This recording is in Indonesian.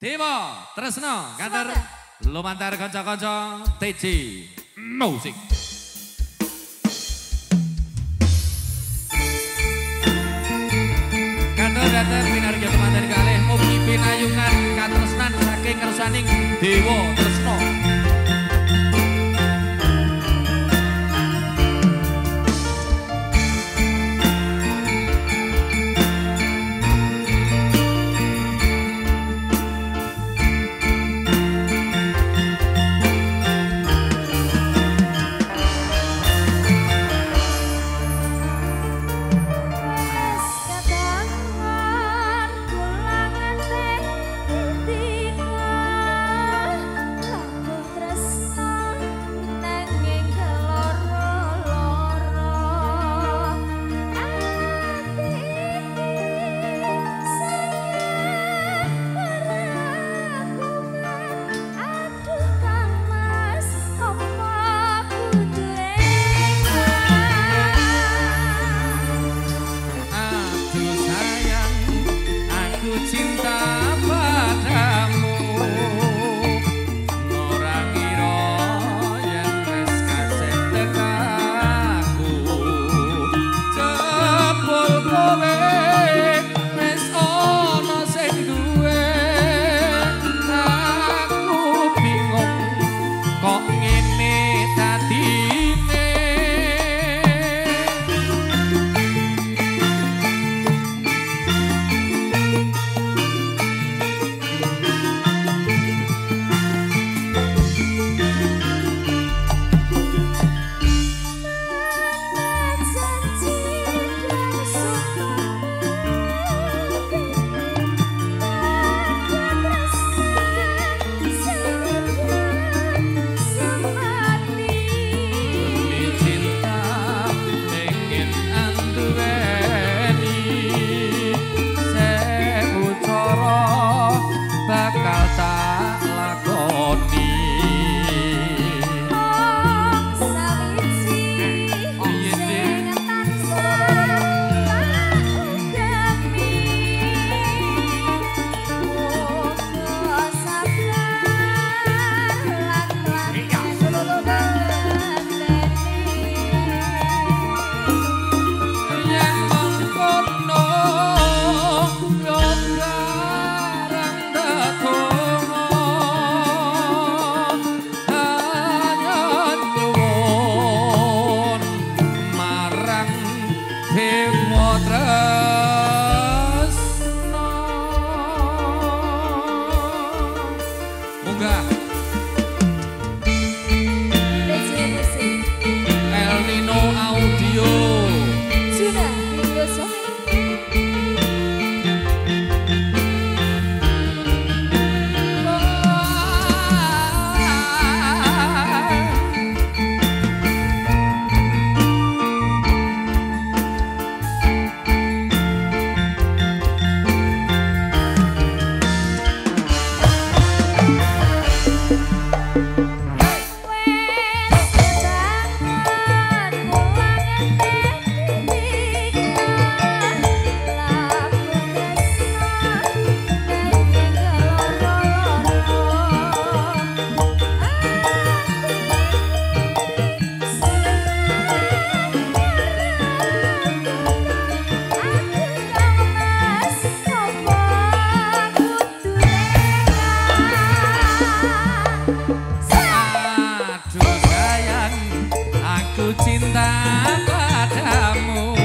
Dewa Tresno kantor. Lumantar kanca-kanca TJ Musik. Kantor datang pinarga teman dari kalih mugi pinayungan katresnan saking kersaning Dewa Música cinta padamu.